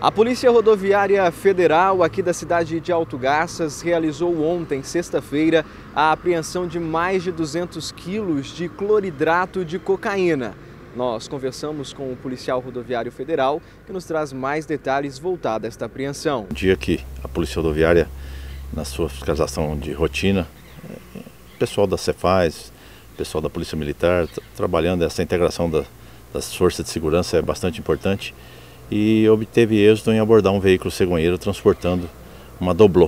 A Polícia Rodoviária Federal aqui da cidade de Alto Garças realizou ontem, sexta-feira, a apreensão de mais de 200 quilos de cloridrato de cocaína. Nós conversamos com o policial rodoviário federal que nos traz mais detalhes voltados a esta apreensão. O dia que a Polícia Rodoviária, na sua fiscalização de rotina, pessoal da Cefaz, pessoal da Polícia Militar, trabalhando essa integração da, das forças de segurança é bastante importante e obteve êxito em abordar um veículo cegonheiro transportando uma doblô.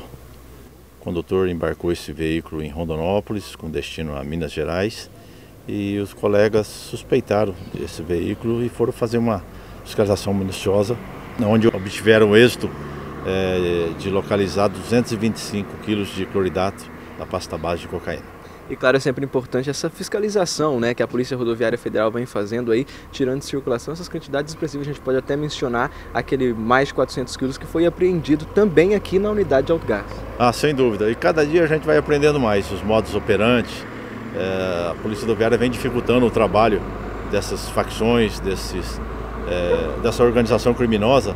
O condutor embarcou esse veículo em Rondonópolis, com destino a Minas Gerais, e os colegas suspeitaram desse veículo e foram fazer uma fiscalização minuciosa, onde obtiveram êxito é, de localizar 225 quilos de cloridato da pasta base de cocaína. E claro, é sempre importante essa fiscalização né, que a Polícia Rodoviária Federal vem fazendo aí, tirando de circulação essas quantidades expressivas. A gente pode até mencionar aquele mais de 400 quilos que foi apreendido também aqui na unidade de autogás. Ah, sem dúvida. E cada dia a gente vai aprendendo mais os modos operantes. É, a Polícia Rodoviária vem dificultando o trabalho dessas facções, desses, é, dessa organização criminosa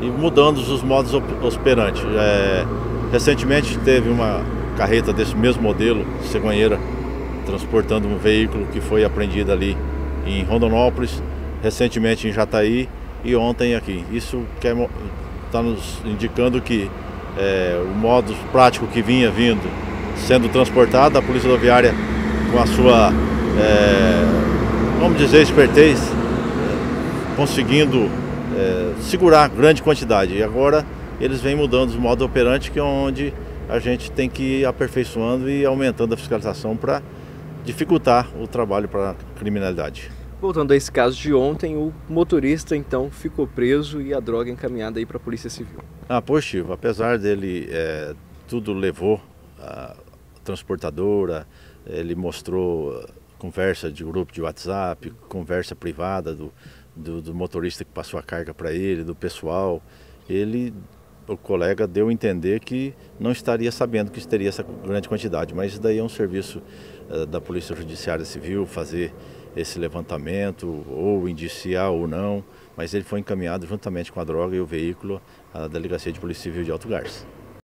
e mudando os modos operantes. É, recentemente teve uma carreta desse mesmo modelo, cegonheira, transportando um veículo que foi apreendido ali em Rondonópolis, recentemente em Jataí e ontem aqui. Isso está nos indicando que é, o modo prático que vinha vindo, sendo transportado, a Polícia Rodoviária com a sua, é, vamos dizer, espertez, é, conseguindo é, segurar grande quantidade. E agora eles vêm mudando os modos operantes, que é onde a gente tem que ir aperfeiçoando e aumentando a fiscalização para dificultar o trabalho para a criminalidade. Voltando a esse caso de ontem, o motorista então ficou preso e a droga encaminhada aí para a Polícia Civil. Ah, positivo. Apesar dele, é, tudo levou a transportadora, ele mostrou conversa de grupo de WhatsApp, conversa privada do, do, do motorista que passou a carga para ele, do pessoal. Ele o colega deu a entender que não estaria sabendo que teria essa grande quantidade, mas daí é um serviço uh, da Polícia Judiciária Civil fazer esse levantamento, ou indiciar ou não, mas ele foi encaminhado juntamente com a droga e o veículo à Delegacia de Polícia Civil de Alto Garça.